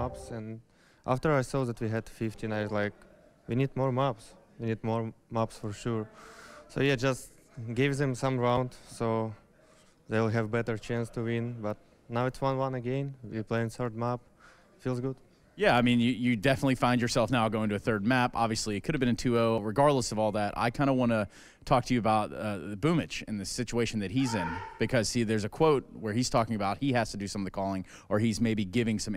maps. And after I saw that we had 15, I was like, we need more maps. We need more maps for sure. So yeah, just give them some round so they'll have better chance to win. But now it's 1-1 again. We're playing third map. Feels good. Yeah, I mean, you, you definitely find yourself now going to a third map. Obviously, it could have been a 2 0. Regardless of all that, I kind of want to talk to you about uh, Boomich and the situation that he's in. Because, see, there's a quote where he's talking about he has to do some of the calling or he's maybe giving some